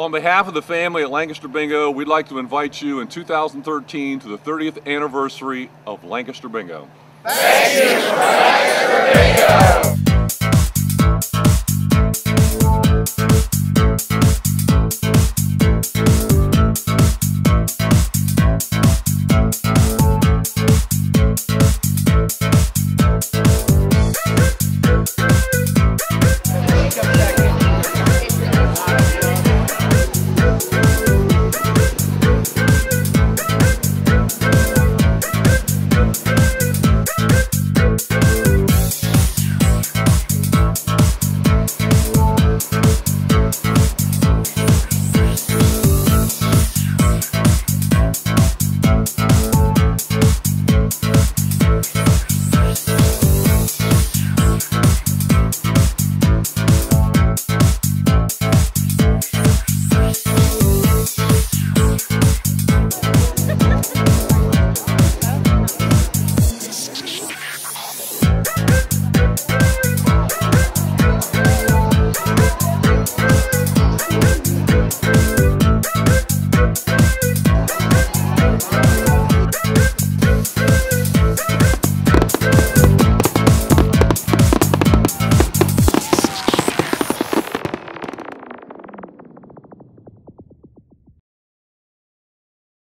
On behalf of the family at Lancaster Bingo, we'd like to invite you in 2013 to the 30th anniversary of Lancaster Bingo. Thank you!